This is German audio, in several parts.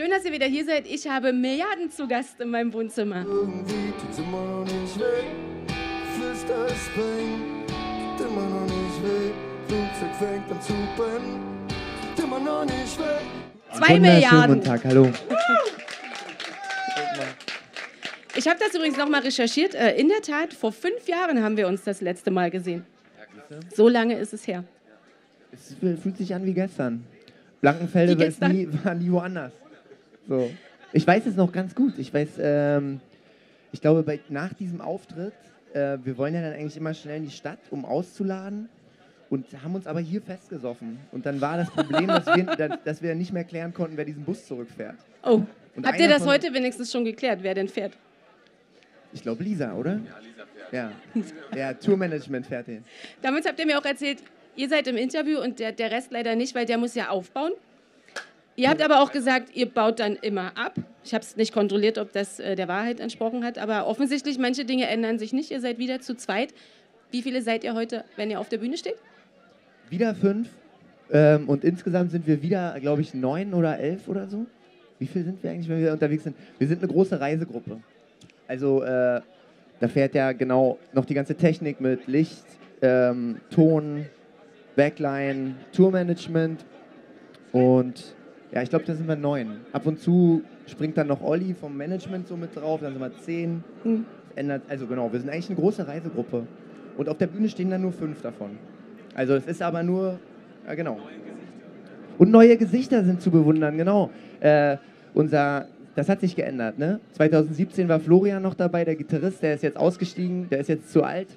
Schön, dass ihr wieder hier seid. Ich habe Milliarden zu Gast in meinem Wohnzimmer. Irgendwie tut's immer noch nicht weh. Flüster es Pain. Tut immer noch nicht weh. Flugzeug fängt an zu brennen. Tut immer noch nicht weh. Zwei Milliarden. Guten Tag, hallo. Ich habe das übrigens nochmal recherchiert. Äh, In der Tat, vor fünf Jahren haben wir uns das letzte Mal gesehen. So lange ist es her. Es fühlt sich an wie gestern. Blankenfelde Wie war gestern. nie, war nie woanders. So. Ich weiß es noch ganz gut. Ich weiß, ähm, ich glaube, bei, nach diesem Auftritt, äh, wir wollen ja dann eigentlich immer schnell in die Stadt, um auszuladen. Und haben uns aber hier festgesoffen. Und dann war das Problem, dass wir, dass, wir nicht mehr klären konnten, wer diesen Bus zurückfährt. Oh, Und habt ihr das von- heute wenigstens schon geklärt, wer denn fährt? Ich glaube, Lisa, oder? Ja, Lisa fährt. Ja, ja Tourmanagement fährt hin. Damals habt ihr mir auch erzählt, ihr seid im Interview und der, der Rest leider nicht, weil der muss ja aufbauen. Ihr habt aber auch gesagt, ihr baut dann immer ab. Ich habe es nicht kontrolliert, ob das äh, der Wahrheit entsprochen hat, aber offensichtlich manche Dinge ändern sich nicht. Ihr seid wieder zu zweit. Wie viele seid ihr heute, wenn ihr auf der Bühne steht? Wieder fünf. Ähm, und insgesamt sind wir wieder, glaube ich, neun oder elf oder so. Wie viel sind wir eigentlich, wenn wir unterwegs sind? Wir sind eine große Reisegruppe. Also äh, da fährt ja genau noch die ganze Technik mit Licht, ähm, Ton, Backline, Tourmanagement. Und ja, ich glaube, da sind wir neun. Ab und zu springt dann noch Olli vom Management so mit drauf, dann sind wir zehn. Hm. Ändert, also genau, wir sind eigentlich eine große Reisegruppe. Und auf der Bühne stehen dann nur fünf davon. Also es ist aber nur, ja genau. Und neue Gesichter sind zu bewundern, genau. Äh, unser, das hat sich geändert, ne? 2017 war Florian noch dabei, der Gitarrist, der ist jetzt ausgestiegen, der ist jetzt zu alt.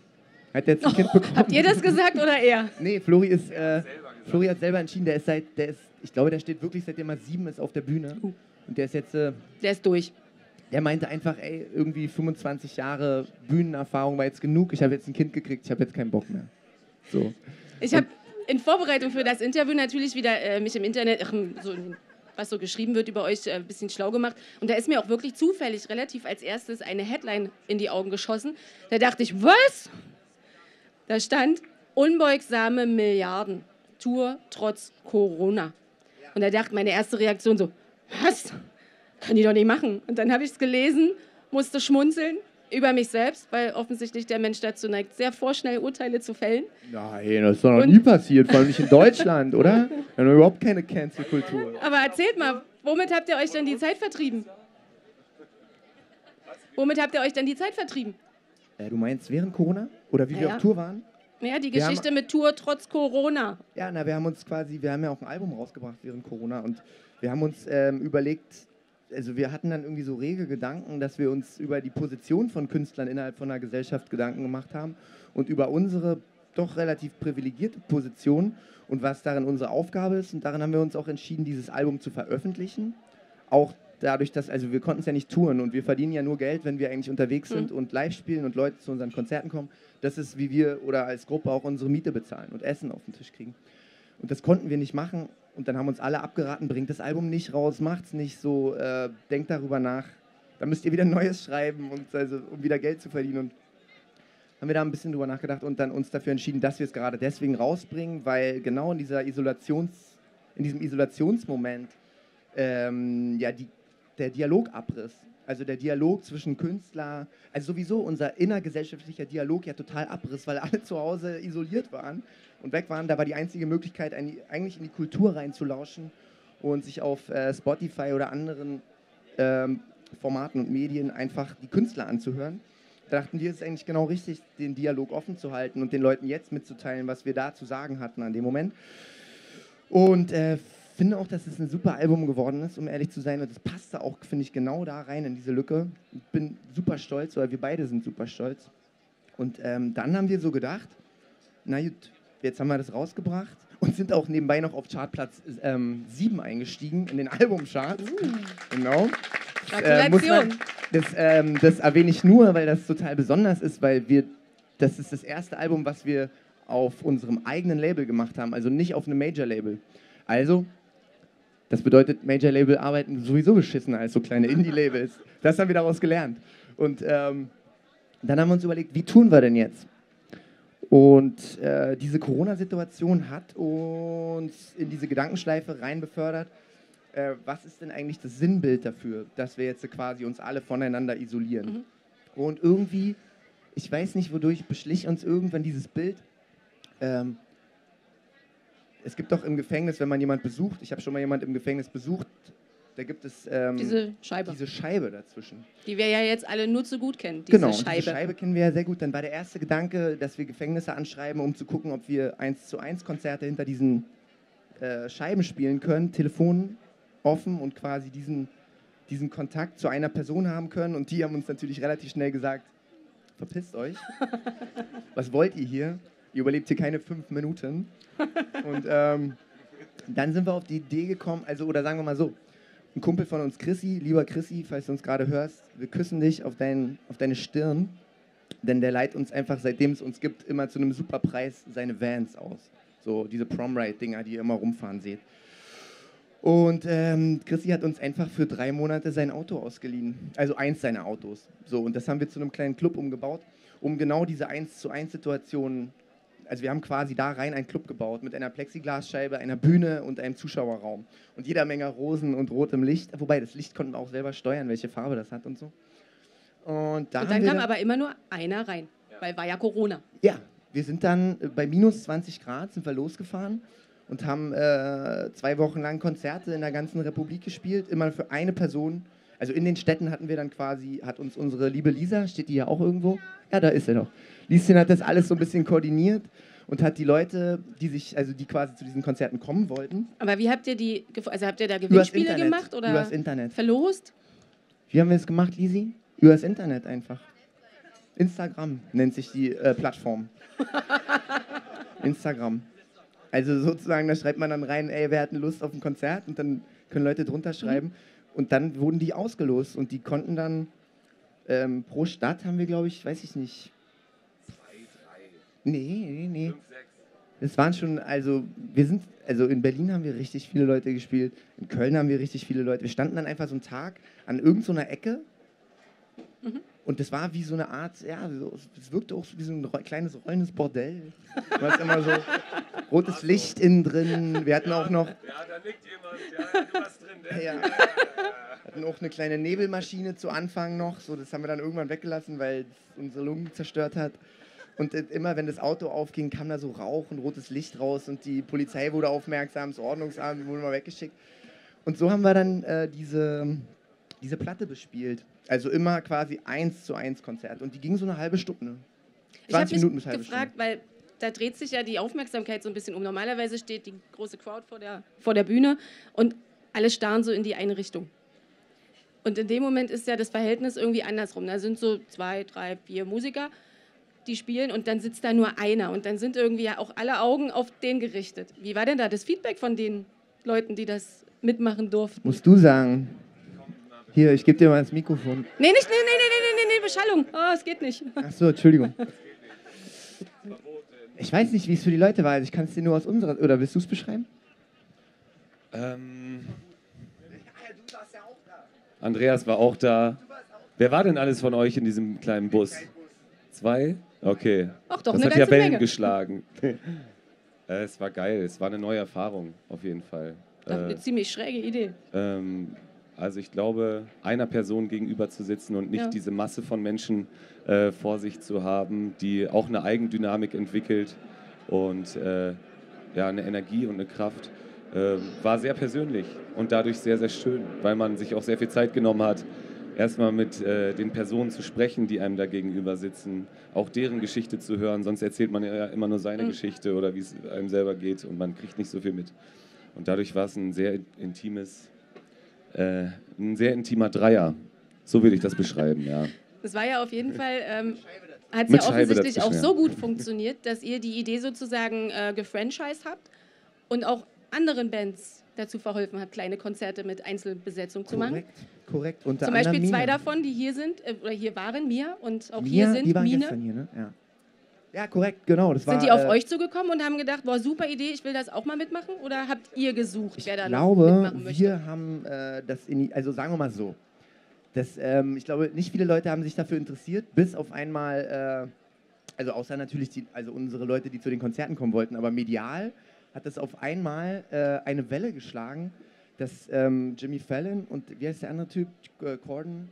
Hat jetzt ein Kind bekommen. Habt ihr das gesagt oder er? Nee, Flori ist, äh, Flori hat selber entschieden, der ist seit, der ist, ich glaube, der steht wirklich seitdem er sieben ist auf der Bühne. Uh. Und der ist jetzt, äh, Der ist durch. der meinte einfach, ey, irgendwie 25 Jahre Bühnenerfahrung war jetzt genug, ich habe jetzt ein Kind gekriegt, ich habe jetzt keinen Bock mehr. So. Ich habe in Vorbereitung für das Interview natürlich wieder äh, mich im Internet, ach, so, was so geschrieben wird über euch, äh, ein bisschen schlau gemacht. Und da ist mir auch wirklich zufällig relativ als erstes eine Headline in die Augen geschossen. Da dachte ich, was? Da stand unbeugsame Milliarden. Tour trotz Corona. Und da dachte meine erste Reaktion so, was? Kann die doch nicht machen. Und dann habe ich es gelesen, musste schmunzeln über mich selbst, weil offensichtlich der Mensch dazu neigt, sehr vorschnell Urteile zu fällen. Nein, das ist doch noch Und- nie passiert, vor allem nicht in Deutschland, oder? Wir haben überhaupt keine Cancel-Kultur. Aber erzählt mal, womit habt ihr euch denn die Zeit vertrieben? Womit habt ihr euch denn die Zeit vertrieben? Äh, du meinst während Corona? Oder wie Ja, wir ja. auf Tour waren? Ja, die Wir haben- Geschichte mit Tour trotz Corona. Ja, na, wir haben uns quasi, wir haben ja auch ein Album rausgebracht während Corona und wir haben uns ähm, überlegt, also wir hatten dann irgendwie so rege Gedanken, dass wir uns über die Position von Künstlern innerhalb von einer Gesellschaft Gedanken gemacht haben und über unsere doch relativ privilegierte Position und was darin unsere Aufgabe ist. Und darin haben wir uns auch entschieden, dieses Album zu veröffentlichen. Auch dadurch, dass, also wir konnten es ja nicht touren und wir verdienen ja nur Geld, wenn wir eigentlich unterwegs sind und live spielen und Leute zu unseren Konzerten kommen. Das ist, wie wir oder als Gruppe auch unsere Miete bezahlen und Essen auf den Tisch kriegen. Und das konnten wir nicht machen. Und dann haben uns alle abgeraten, bringt das Album nicht raus, macht's nicht so, äh, denkt darüber nach. Dann müsst ihr wieder neues schreiben, und, also, um wieder Geld zu verdienen. Und haben wir da ein bisschen drüber nachgedacht und dann uns dafür entschieden, dass wir es gerade deswegen rausbringen, weil genau in dieser Isolations, in diesem Isolationsmoment ähm, ja die, der Dialogabriss, also der Dialog zwischen Künstler, also sowieso unser innergesellschaftlicher Dialog ja total abriss, weil alle zu Hause isoliert waren und weg waren. Da war die einzige Möglichkeit, eigentlich in die Kultur reinzulauschen und sich auf äh, Spotify oder anderen ähm, Formaten und Medien einfach die Künstler anzuhören. Da dachten wir, es ist eigentlich genau richtig, den Dialog offen zu halten und den Leuten jetzt mitzuteilen, was wir da zu sagen hatten an dem Moment. Und äh, finde auch, dass es ein super Album geworden ist, um ehrlich zu sein. Und es passte auch, finde ich, genau da rein in diese Lücke. Ich bin super stolz, oder wir beide sind super stolz. Und ähm, dann haben wir so gedacht, na gut, jetzt haben wir das rausgebracht und sind auch nebenbei noch auf Chartplatz ähm, 7 eingestiegen in den Albumcharts. Genau. Das, äh, man- Gratulation. das, ähm, das erwähne ich nur, weil das total besonders ist, weil wir, das ist das erste Album, was wir auf unserem eigenen Label gemacht haben, also nicht auf einem Major-Label. Also, das bedeutet, Major-Label arbeiten sowieso beschissener als so kleine Indie-Labels. Das haben wir daraus gelernt. Und ähm, dann haben wir uns überlegt, wie tun wir denn jetzt? Und äh, diese Corona-Situation hat uns in diese Gedankenschleife rein befördert, äh, was ist denn eigentlich das Sinnbild dafür, dass wir jetzt quasi uns alle voneinander isolieren? Mhm. Und irgendwie, ich weiß nicht, wodurch beschlich uns irgendwann dieses Bild. Ähm, es gibt doch im Gefängnis, wenn man jemand besucht, ich habe schon mal jemand im Gefängnis besucht, da gibt es ähm, Diese Scheibe, diese Scheibe dazwischen. die wir ja jetzt alle nur zu gut kennen. Diese genau, Scheibe. diese Scheibe kennen wir ja sehr gut. Dann war der erste Gedanke, dass wir Gefängnisse anschreiben, um zu gucken, ob wir 1 zu 1 Konzerte hinter diesen äh, Scheiben spielen können, Telefon offen und quasi diesen, diesen Kontakt zu einer Person haben können. Und die haben uns natürlich relativ schnell gesagt, verpisst euch. Was wollt ihr hier? Ihr überlebt hier keine fünf Minuten. Und ähm, dann sind wir auf die Idee gekommen, also oder sagen wir mal so, ein Kumpel von uns, Chrissy, lieber Chrissy, falls du uns gerade hörst, wir küssen dich auf, dein, auf deine Stirn, denn der leiht uns einfach, seitdem es uns gibt, immer zu einem super Preis seine Vans aus. So diese Prom-Ride-Dinger, die ihr immer rumfahren seht. Und ähm, Chrissy hat uns einfach für drei Monate sein Auto ausgeliehen. Also eins seiner Autos. So, und das haben wir zu einem kleinen Club umgebaut, um genau diese 1 zu 1 Situation also wir haben quasi da rein einen Club gebaut mit einer Plexiglasscheibe, einer Bühne und einem Zuschauerraum. Und jeder Menge Rosen und rotem Licht. Wobei, das Licht konnten wir auch selber steuern, welche Farbe das hat und so. Und, da Und haben dann wir kam aber immer nur einer rein, weil war ja Corona. Ja, wir sind dann äh, bei minus 20 Grad sind wir losgefahren und haben äh, zwei Wochen lang Konzerte in der ganzen Republik gespielt, immer für eine Person. Also in den Städten hatten wir dann quasi, hat uns unsere liebe Lisa, steht die ja auch irgendwo? Ja, da ist sie doch. Lieschen hat das alles so ein bisschen koordiniert und hat die Leute, die sich, also die quasi zu diesen Konzerten kommen wollten, Aber wie habt ihr die, also habt ihr da Gewinnspiele Internet. gemacht oder Übers Internet. verlost? Wie haben wir es gemacht, Lisi? Übers Internet einfach. Instagram nennt sich die äh, Plattform. Instagram. Also sozusagen, da schreibt man dann rein, ey, wer hat eine Lust auf ein Konzert? Und dann können Leute drunter schreiben. Und dann wurden die ausgelost und die konnten dann ähm, pro Stadt haben wir, glaube ich, weiß ich nicht. Nee, nee, nee. Es waren schon, also wir sind, also in Berlin haben wir richtig viele Leute gespielt, in Köln haben wir richtig viele Leute. Wir standen dann einfach so einen Tag an irgendeiner Ecke und das war wie so eine Art, ja, so, es wirkte auch so wie so ein kleines rollendes Bordell. Du hast immer so rotes Licht innen drin. Wir hatten auch noch, Ja, da nickt jemand. Ja, du warst drin. Der. ja, hatten auch eine kleine Nebelmaschine zu Anfang noch. So, das haben wir dann irgendwann weggelassen, weil es unsere Lungen zerstört hat. Und immer, wenn das Auto aufging, kam da so Rauch und rotes Licht raus und die Polizei wurde aufmerksam, das Ordnungsamt die wurden mal weggeschickt. Und so haben wir dann äh, diese, diese Platte bespielt. Also immer quasi eins zu eins Konzert. Und die ging so eine halbe Stunde. Ich habe 20 mich Minuten bis halbe gefragt, weil da dreht sich ja die Aufmerksamkeit so ein bisschen um. Normalerweise steht die große Crowd vor der, vor der Bühne und alle starren so in die eine Richtung. Und in dem Moment ist ja das Verhältnis irgendwie andersrum. Da sind so zwei, drei, vier Musiker, die spielen und dann sitzt da nur einer. Und dann sind irgendwie ja auch alle Augen auf den gerichtet. Wie war denn da das Feedback von den Leuten, die das mitmachen durften? Musst du sagen. Hier, ich gebe dir mal das Mikrofon. Nee, nicht, nee, nee, nee, nee, nee, nee, Beschallung. Oh, es geht nicht. Ach so, Entschuldigung. Ich weiß nicht, wie es für die Leute war. Also ich kann es dir nur aus unserer. Oder willst du es beschreiben? Ähm, Andreas war auch da. Wer war denn alles von euch in diesem kleinen Bus? Zwei? Okay. Ach doch, das eine hat ja ganze Wellen Menge. geschlagen. Äh, es war geil. Es war eine neue Erfahrung, auf jeden Fall. Das ist Äh, eine ziemlich schräge Idee. Ähm, also ich glaube, einer Person gegenüber zu sitzen und nicht Ja. diese Masse von Menschen äh, vor sich zu haben, die auch eine Eigendynamik entwickelt und äh, ja, eine Energie und eine Kraft, äh, war sehr persönlich und dadurch sehr, sehr schön, weil man sich auch sehr viel Zeit genommen hat, erstmal mit äh, den Personen zu sprechen, die einem da gegenüber sitzen, auch deren Geschichte zu hören, sonst erzählt man ja immer nur seine Mhm. Geschichte oder wie es einem selber geht und man kriegt nicht so viel mit. Und dadurch war es ein sehr intimes, äh, ein sehr intimer Dreier. So würde ich das beschreiben, ja. Es war ja auf jeden Fall, ähm, hat es ja offensichtlich auch so gut funktioniert, dass ihr die Idee sozusagen äh, gefranchised habt und auch anderen Bands dazu verholfen habt, kleine Konzerte mit Einzelbesetzung zu machen. Korrekt, korrekt. Unter Zum Beispiel zwei davon, die hier sind, äh, oder hier waren, Mia und auch Mia, hier sind, die waren Mine. gestern hier, ne? Ja. Ja, korrekt, genau. Das war, Sind die auf äh, euch zugekommen und haben gedacht, boah, super Idee, ich will das auch mal mitmachen? Oder habt ihr gesucht, Ich wer da glaube, mitmachen möchte? wir haben äh, das, in, also sagen wir mal so, das, ähm, ich glaube, nicht viele Leute haben sich dafür interessiert, bis auf einmal, äh, also außer natürlich die, also unsere Leute, die zu den Konzerten kommen wollten, aber medial hat das auf einmal äh, eine Welle geschlagen, dass ähm, Jimmy Fallon und wie heißt der andere Typ? Äh, Corden?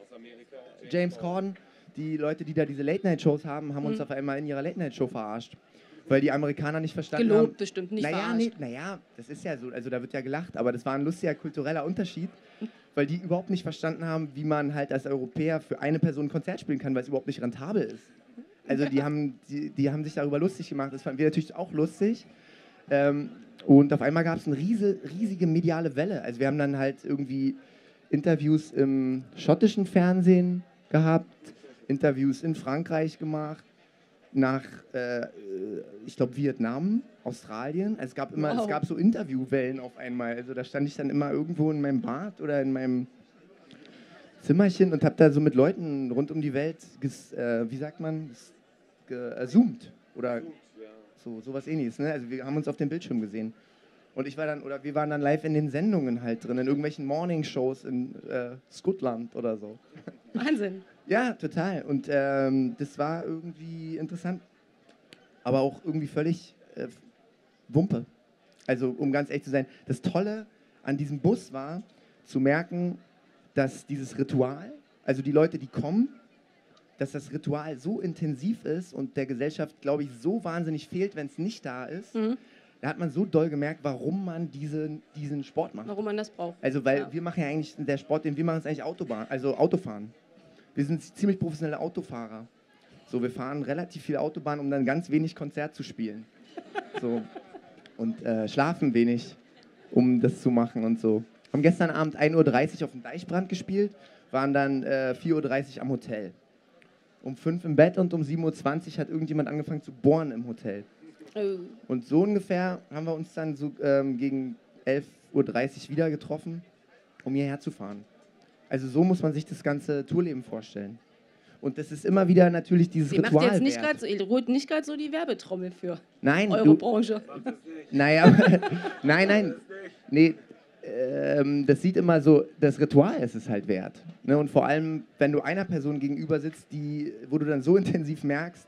Aus Amerika. James Corden, die Leute, die da diese Late-Night-Shows haben, haben uns Mhm. auf einmal in ihrer Late-Night-Show verarscht. Weil die Amerikaner nicht verstanden Gelobt haben. bestimmt, nicht naja, verarscht. nee, naja, das ist ja so, also da wird ja gelacht, aber das war ein lustiger kultureller Unterschied, weil die überhaupt nicht verstanden haben, wie man halt als Europäer für eine Person ein Konzert spielen kann, weil es überhaupt nicht rentabel ist. Also die haben, die, die haben sich darüber lustig gemacht, das fanden wir natürlich auch lustig. Ähm, und auf einmal gab es eine riese, riesige mediale Welle. Also wir haben dann halt irgendwie Interviews im schottischen Fernsehen gehabt, Interviews in Frankreich gemacht, nach, äh, ich glaube, Vietnam, Australien. Also es gab immer, Wow. es gab so Interviewwellen auf einmal. Also da stand ich dann immer irgendwo in meinem Bad oder in meinem Zimmerchen und habe da so mit Leuten rund um die Welt, ges, äh, wie sagt man, ges- gezoomt oder so sowas ähnliches. Ne? Also wir haben uns auf dem Bildschirm gesehen. Und ich war dann, oder wir waren dann live in den Sendungen halt drin, in irgendwelchen Morning-Shows in äh, Scotland oder so. Wahnsinn. Ja, total. Und ähm, das war irgendwie interessant. Aber auch irgendwie völlig äh, Wumpe. Also, um ganz ehrlich zu sein, das Tolle an diesem Bus war, zu merken, dass dieses Ritual, also die Leute, die kommen, dass das Ritual so intensiv ist und der Gesellschaft, glaube ich, so wahnsinnig fehlt, wenn es nicht da ist. Mhm. Da hat man so doll gemerkt, warum man diesen, diesen Sport macht. Warum man das braucht. Also, weil Ja. wir machen ja eigentlich, der Sport, den wir machen, ist eigentlich Autobahn, also Autofahren. Wir sind ziemlich professionelle Autofahrer. So, wir fahren relativ viel Autobahn, um dann ganz wenig Konzert zu spielen. So. Und äh, schlafen wenig, um das zu machen und so. Haben gestern Abend 1.30 Uhr auf dem Deichbrand gespielt, waren dann äh, 4.30 Uhr am Hotel. Um 5 im Bett und um 7.20 Uhr hat irgendjemand angefangen zu bohren im Hotel. Oh. Und so ungefähr haben wir uns dann so ähm, gegen 11.30 Uhr wieder getroffen, um hierher zu fahren. Also so muss man sich das ganze Tourleben vorstellen. Und das ist immer wieder natürlich dieses Sie macht Ritual. jetzt nicht wert. gerade so, ihr rührt nicht gerade so die Werbetrommel für Nein, eure du, Branche. naja, nein, nein, nee, ähm, das sieht immer so, das Ritual ist es halt wert. Ne? Und vor allem, wenn du einer Person gegenüber sitzt, die, wo du dann so intensiv merkst,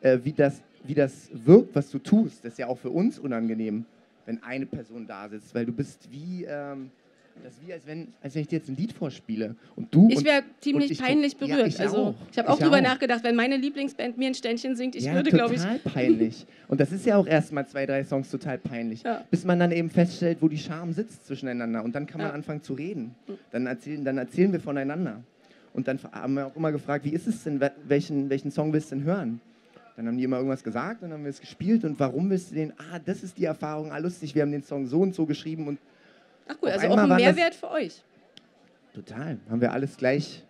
äh, wie, das, wie das wirkt, was du tust, das ist ja auch für uns unangenehm, wenn eine Person da sitzt, weil du bist wie, ähm, das ist wie als wenn, als wenn ich dir jetzt ein Lied vorspiele und du Ich wäre ziemlich ich peinlich Ja, berührt. ich also ich habe auch Ich drüber auch. nachgedacht, wenn meine Lieblingsband mir ein Ständchen singt, ich ja, würde, glaube ich, total peinlich. Und das ist ja auch erstmal zwei, drei Songs total peinlich. Ja. Bis man dann eben feststellt, wo die Scham sitzt zwischeneinander. Und dann kann man Ja. anfangen zu reden. Dann erzählen, dann erzählen wir voneinander. Und dann haben wir auch immer gefragt, wie ist es denn, wel- welchen, welchen Song willst du denn hören? Dann haben die immer irgendwas gesagt und dann haben wir es gespielt. Und warum willst du den? Ah, das ist die Erfahrung. Ah, lustig, wir haben den Song so und so geschrieben. Und Ach cool, auf also auch ein Mehrwert für euch. total, haben wir alles gleich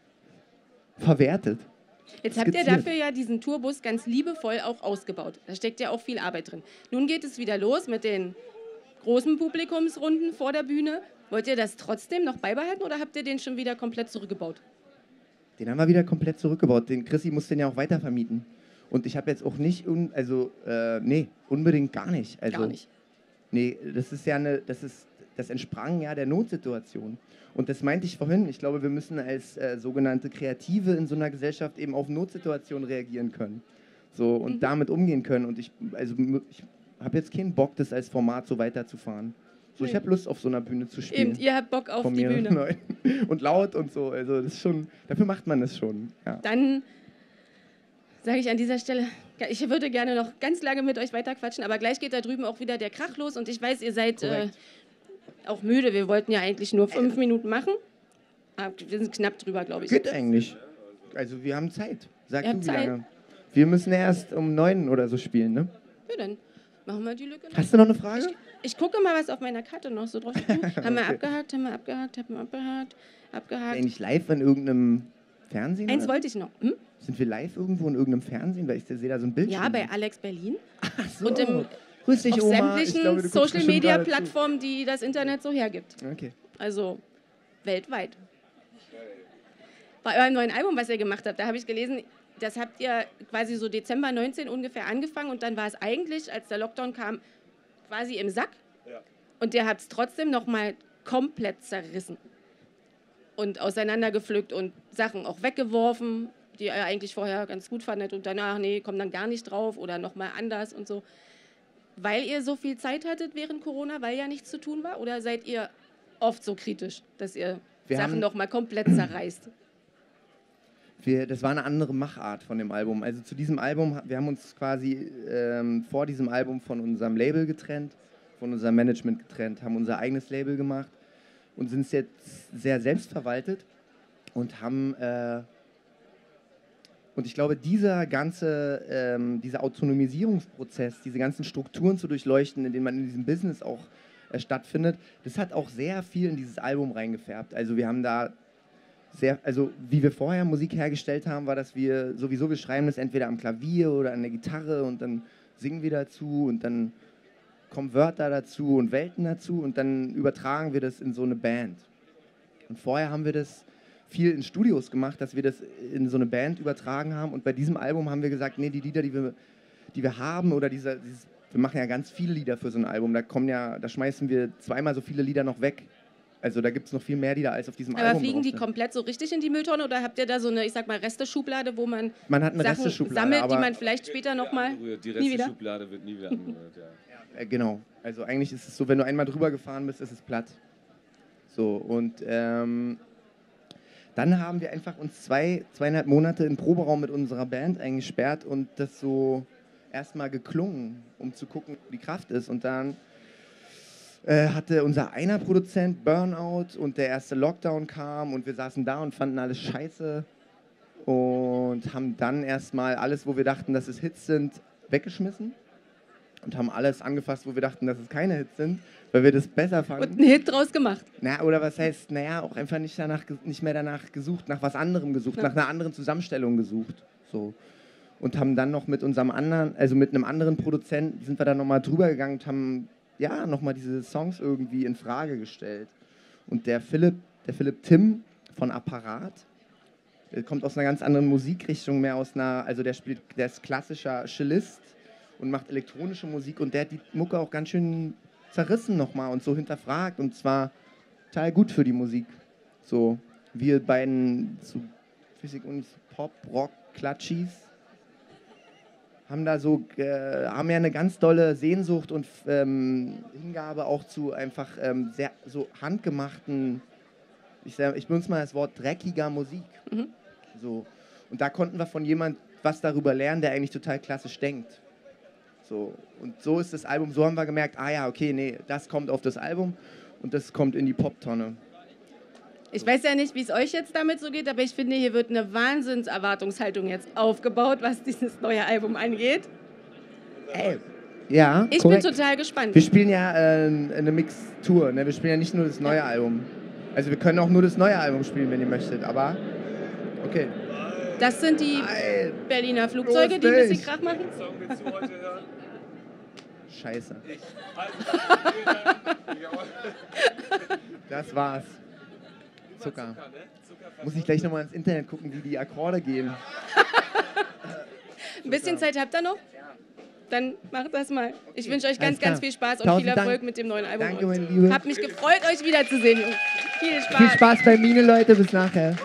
verwertet. Jetzt habt ihr dafür ja diesen Tourbus ganz liebevoll auch ausgebaut. Da steckt ja auch viel Arbeit drin. Nun geht es wieder los mit den großen Publikumsrunden vor der Bühne. Wollt ihr das trotzdem noch beibehalten oder habt ihr den schon wieder komplett zurückgebaut? Den haben wir wieder komplett zurückgebaut. Den Chrissy muss den ja auch weiter vermieten. Und ich habe jetzt auch nicht, also, äh, nee, unbedingt gar nicht. Also, Gar nicht. Nee, das ist ja eine, das ist, das entsprang ja der Notsituation. Und das meinte ich vorhin. Ich glaube, wir müssen als äh, sogenannte Kreative in so einer Gesellschaft eben auf Notsituationen reagieren können. So, und Mhm. damit umgehen können. Und ich, also, ich habe jetzt keinen Bock, das als Format so weiterzufahren. So, ich Nee. habe Lust, auf so einer Bühne zu spielen. Eben, ihr habt Bock auf von die Bühne. Und laut und so. Also, das ist schon, dafür macht man das schon. Ja. Dann sage ich an dieser Stelle, ich würde gerne noch ganz lange mit euch weiterquatschen, aber gleich geht da drüben auch wieder der Krach los und ich weiß, ihr seid äh. Auch müde. Wir wollten ja eigentlich nur fünf Minuten machen. Aber wir sind knapp drüber, glaube ich. Geht eigentlich. Also, wir haben Zeit. Sag du, wie Zeit? lange? Wir müssen erst um neun oder so spielen, ne? Ja, dann machen wir die Lücke noch. Hast du noch eine Frage? Ich gucke mal, was auf meiner Karte noch so drauf steht. Haben wir abgehakt, haben wir abgehakt, haben wir abgehakt, abgehakt. Eigentlich live in irgendeinem Fernsehen? Eins oder? wollte ich noch. Hm? Sind wir live irgendwo in irgendeinem Fernsehen? Weil ich sehe da so ein Bildschirm. Ja, bei Alex Berlin. Ach so. und im- Grüß dich, auf Oma. Ich sämtlichen glaube, Social Media. Plattformen, die das Internet so hergibt. Okay. Also weltweit. Bei eurem neuen Album, was ihr gemacht habt, da habe ich gelesen, das habt ihr quasi so Dezember 19 ungefähr angefangen und dann war es eigentlich, als der Lockdown kam, quasi im Sack. Ja. Und ihr habt es trotzdem nochmal komplett zerrissen und auseinandergepflückt und Sachen auch weggeworfen, die ihr eigentlich vorher ganz gut fandet und danach, nee, kommen dann gar nicht drauf oder nochmal anders und so. Weil ihr so viel Zeit hattet während Corona, weil ja nichts zu tun war? Oder seid ihr oft so kritisch, dass ihr Wir Sachen noch mal komplett zerreißt. wir, das war eine andere Machart von dem Album. Also zu diesem Album, wir haben uns quasi ähm, vor diesem Album von unserem Label getrennt, von unserem Management getrennt, haben unser eigenes Label gemacht und sind jetzt sehr selbstverwaltet und haben äh, und ich glaube, dieser ganze, ähm, dieser Autonomisierungsprozess, diese ganzen Strukturen zu durchleuchten, in denen man in diesem Business auch äh, stattfindet, das hat auch sehr viel in dieses Album reingefärbt. Also wir haben da sehr, also wie wir vorher Musik hergestellt haben, war, dass wir sowieso, wir schreiben das entweder am Klavier oder an der Gitarre und dann singen wir dazu und dann kommen Wörter dazu und Welten dazu und dann übertragen wir das in so eine Band. Und vorher haben wir das viel in Studios gemacht, dass wir das in so eine Band übertragen haben und bei diesem Album haben wir gesagt, nee, die Lieder, die wir, die wir haben oder dieser, dieses, wir machen ja ganz viele Lieder für so ein Album, da kommen ja, da schmeißen wir zweimal so viele Lieder noch weg. Also da gibt es noch viel mehr Lieder als auf diesem Aber Album. fliegen drauf die sind. komplett so richtig in die Mülltonne oder habt ihr da so eine, ich sag mal, Resteschublade, wo man Man hat eine Sachen Resteschublade, sammelt, die aber man vielleicht später nochmal. Die? Reste-Schublade wird nie wieder angerührt, ja. Äh, genau. Also eigentlich ist es so, wenn du einmal drüber gefahren bist, ist es platt. So, und ähm, dann haben wir einfach uns zwei, zweieinhalb Monate im Proberaum mit unserer Band eingesperrt und das so erstmal geklungen, um zu gucken, wo die Kraft ist. Und dann äh, hatte unser einer Produzent Burnout und der erste Lockdown kam und wir saßen da und fanden alles scheiße und haben dann erstmal alles, wo wir dachten, dass es Hits sind, weggeschmissen und haben alles angefasst, wo wir dachten, dass es keine Hits sind, weil wir das besser Und fanden. einen Hit draus gemacht. Na, oder was heißt, naja, auch einfach nicht, danach, nicht mehr danach gesucht, nach was anderem gesucht, Ja. nach einer anderen Zusammenstellung gesucht. So. Und haben dann noch mit unserem anderen, also mit einem anderen Produzenten, sind wir dann nochmal drüber gegangen und haben, ja, nochmal diese Songs irgendwie in Frage gestellt. Und der Philipp, der Philipp Tim von Apparat, der kommt aus einer ganz anderen Musikrichtung, mehr aus einer, also der spielt, der ist klassischer Cellist und macht elektronische Musik und der hat die Mucke auch ganz schön zerrissen nochmal und so hinterfragt und zwar total gut für die Musik. So, wir beiden so Physik und Pop, Rock, Klatschis haben da so, äh, haben ja eine ganz dolle Sehnsucht und ähm, Hingabe auch zu einfach ähm, sehr so handgemachten, ich, ich benutze mal das Wort dreckiger Musik. Mhm. So. Und da konnten wir von jemand was darüber lernen, der eigentlich total klassisch denkt. So. Und so ist das Album, so haben wir gemerkt, ah ja, okay, nee, das kommt auf das Album und das kommt in die Poptonne. Ich weiß ja nicht, wie es euch jetzt damit so geht, aber ich finde, hier wird eine Wahnsinnserwartungshaltung jetzt aufgebaut, was dieses neue Album angeht. Ey. Ja, Ich korrekt. bin total gespannt. Wir spielen ja äh, eine Mixtur, ne? wir spielen ja nicht nur das neue Album. Also wir können auch nur das neue Album spielen, wenn ihr möchtet, aber okay. Das sind die. Berliner Flugzeuge, die ein bisschen. Krach machen. Song willst du heute hören? Scheiße. Das war's. Zucker. ne? Muss ich gleich nochmal ins Internet gucken, wie die Akkorde gehen. Ein bisschen Zeit habt ihr noch? Dann macht das mal. Ich wünsche euch ganz, ganz viel Spaß und Tausend viel Erfolg Dank. mit dem neuen Album. Danke, meine Liebe. Hab mich gefreut, euch wiederzusehen. Viel Spaß. Viel Spaß bei Mine, Leute. Bis nachher.